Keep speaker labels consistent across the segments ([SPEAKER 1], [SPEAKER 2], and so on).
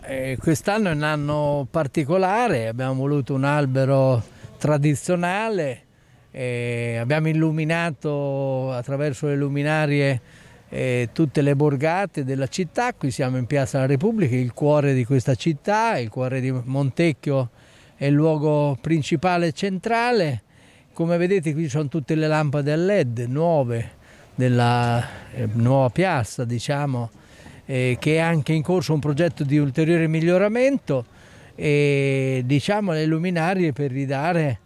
[SPEAKER 1] Eh, quest'anno è un anno particolare, abbiamo voluto un albero tradizionale, eh, abbiamo illuminato attraverso le luminarie eh, tutte le borgate della città, qui siamo in Piazza della Repubblica, il cuore di questa città, il cuore di Montecchio è il luogo principale e centrale, come vedete qui sono tutte le lampade a led nuove della eh, nuova piazza diciamo, eh, che è anche in corso un progetto di ulteriore miglioramento e diciamo le luminarie per ridare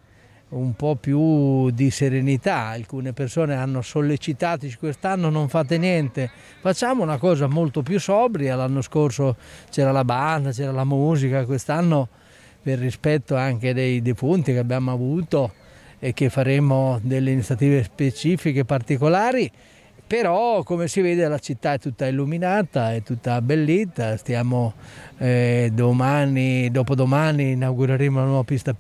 [SPEAKER 1] un po' più di serenità. Alcune persone hanno sollecitato quest'anno non fate niente, facciamo una cosa molto più sobria. L'anno scorso c'era la banda, c'era la musica, quest'anno per rispetto anche dei defunti che abbiamo avuto e che faremo delle iniziative specifiche particolari però come si vede la città è tutta illuminata, è tutta abbellita, stiamo eh, domani, dopodomani inaugureremo una nuova pista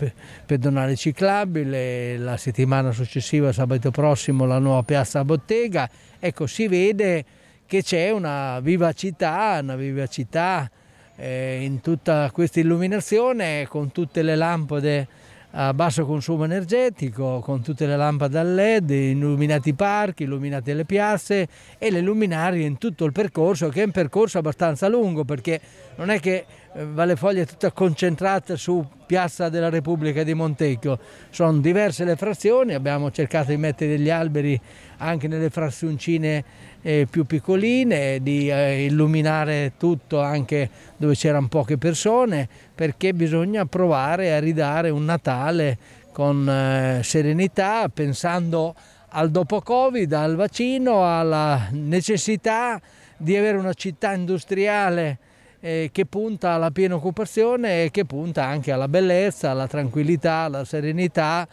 [SPEAKER 1] pedonale ciclabile, la settimana successiva, sabato prossimo, la nuova piazza Bottega, ecco si vede che c'è una vivacità, una vivacità eh, in tutta questa illuminazione con tutte le lampade a basso consumo energetico con tutte le lampade a led, illuminati i parchi, illuminate le piazze e le luminarie in tutto il percorso che è un percorso abbastanza lungo perché non è che eh, Valle Foglia è tutta concentrata su Piazza della Repubblica di Montecchio, sono diverse le frazioni, abbiamo cercato di mettere degli alberi anche nelle frazioncine eh, più piccoline, di eh, illuminare tutto anche dove c'erano poche persone, perché bisogna provare a ridare un Natale con eh, serenità, pensando al dopo Covid, al vaccino, alla necessità di avere una città industriale eh, che punta alla piena occupazione e che punta anche alla bellezza, alla tranquillità, alla serenità,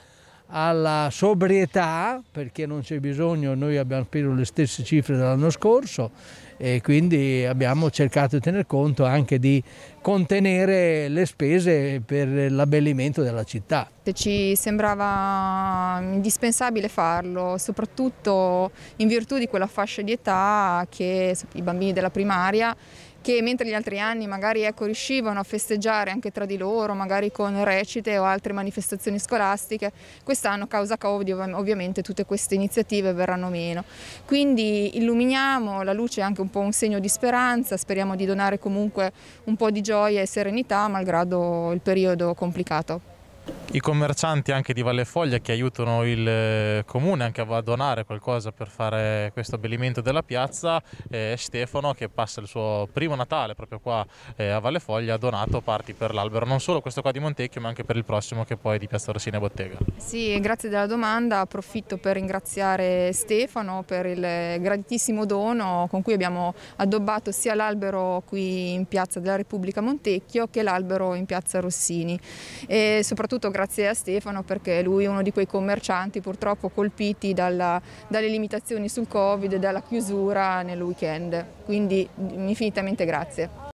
[SPEAKER 1] alla sobrietà, perché non c'è bisogno, noi abbiamo speso le stesse cifre dell'anno scorso e quindi abbiamo cercato di tener conto anche di contenere le spese per l'abbellimento della città.
[SPEAKER 2] Ci sembrava indispensabile farlo, soprattutto in virtù di quella fascia di età che i bambini della primaria che mentre gli altri anni magari ecco, riuscivano a festeggiare anche tra di loro, magari con recite o altre manifestazioni scolastiche, quest'anno causa Covid ovviamente tutte queste iniziative verranno meno. Quindi illuminiamo, la luce è anche un po' un segno di speranza, speriamo di donare comunque un po' di gioia e serenità malgrado il periodo complicato
[SPEAKER 3] i commercianti anche di Valle Foglia che aiutano il eh, comune anche a donare qualcosa per fare questo abbellimento della piazza e Stefano che passa il suo primo Natale proprio qua eh, a Valle Foglia ha donato parti per l'albero non solo questo qua di Montecchio ma anche per il prossimo che poi è di Piazza Rossina e Bottega.
[SPEAKER 2] Sì, grazie della domanda, approfitto per ringraziare Stefano per il graditissimo dono con cui abbiamo addobbato sia l'albero qui in Piazza della Repubblica Montecchio che l'albero in Piazza Rossini e soprattutto grazie a Stefano perché lui è uno di quei commercianti purtroppo colpiti dalla, dalle limitazioni sul Covid e dalla chiusura nel weekend, quindi infinitamente grazie.